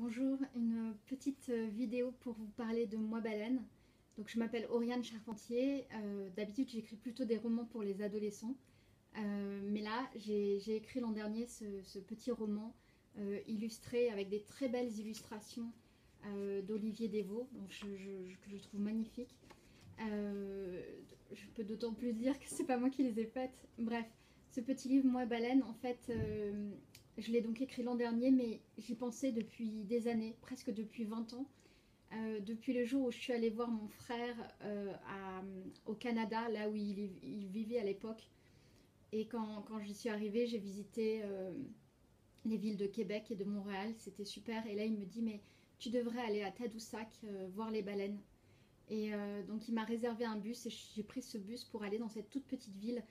Bonjour, une petite vidéo pour vous parler de Moi Baleine. Donc je m'appelle Oriane Charpentier, euh, d'habitude j'écris plutôt des romans pour les adolescents. Euh, mais là j'ai écrit l'an dernier ce, petit roman euh, illustré avec des très belles illustrations d'Olivier Desvaux, que je trouve magnifique. je peux d'autant plus dire que c'est pas moi qui les ai faites. Bref, ce petit livre Moi Baleine, en fait, je l'ai donc écrit l'an dernier, mais j'y pensais depuis des années, presque depuis 20 ans. Euh, depuis le jour où je suis allée voir mon frère euh, au Canada, là où il, vivait à l'époque. Et quand, quand j'y suis arrivée, j'ai visité euh, les villes de Québec et de Montréal. C'était super. Et là, il me dit, mais tu devrais aller à Tadoussac voir les baleines. Et donc, il m'a réservé un bus et j'ai pris ce bus pour aller dans cette toute petite ville.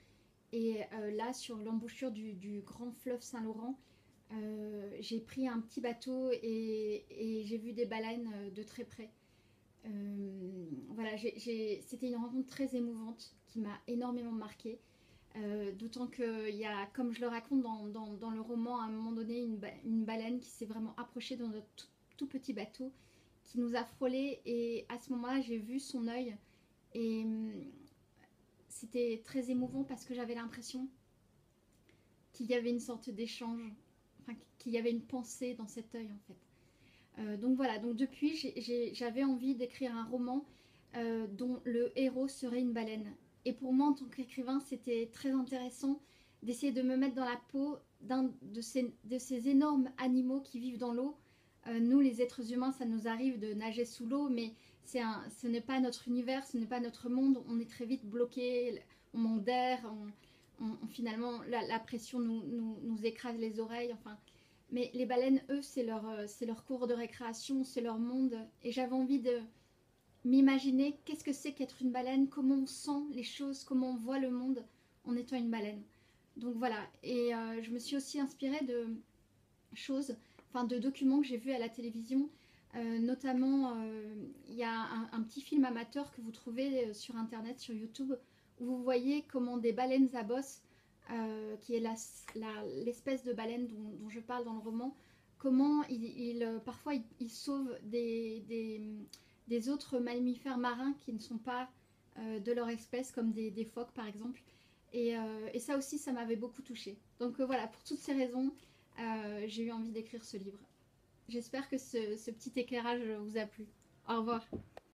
Et là, sur l'embouchure du, grand fleuve Saint-Laurent, euh, j'ai pris un petit bateau et, j'ai vu des baleines euh, de très près. Euh, voilà, c'était une rencontre très émouvante qui m'a énormément marquée. D'autant qu'il y a, comme je le raconte dans, le roman, à un moment donné, une, baleine qui s'est vraiment approchée dans notre tout, petit bateau, qui nous a frôlé. Et à ce moment-là, j'ai vu son œil. Et hum, c'était très émouvant parce que j'avais l'impression qu'il y avait une sorte d'échange qu'il y avait une pensée dans cet œil en fait. Euh, donc voilà, donc depuis j'avais envie d'écrire un roman euh, dont le héros serait une baleine. Et pour moi en tant qu'écrivain c'était très intéressant d'essayer de me mettre dans la peau d'un de ces, énormes animaux qui vivent dans l'eau. Euh, nous les êtres humains ça nous arrive de nager sous l'eau mais un, ce n'est pas notre univers, ce n'est pas notre monde, on est très vite bloqué, on manque d'air, on, finalement, la, pression nous, écrase les oreilles. Enfin, mais les baleines, eux, c'est leur, euh, cours de récréation, c'est leur monde. Et j'avais envie de m'imaginer qu'est-ce que c'est qu'être une baleine, comment on sent les choses, comment on voit le monde en étant une baleine. Donc voilà, et euh, je me suis aussi inspirée de choses, enfin de documents que j'ai vus à la télévision. Euh, notamment, il y a un, petit film amateur que vous trouvez sur internet, sur YouTube, vous voyez comment des baleines à bosse, euh, qui est l'espèce de baleine dont, je parle dans le roman, comment il, euh, parfois ils, sauvent des, autres mammifères marins qui ne sont pas euh, de leur espèce, comme des, phoques par exemple. Et, ça aussi, ça m'avait beaucoup touchée. Donc voilà, pour toutes ces raisons, j'ai eu envie d'écrire ce livre. J'espère que ce petit éclairage vous a plu. Au revoir.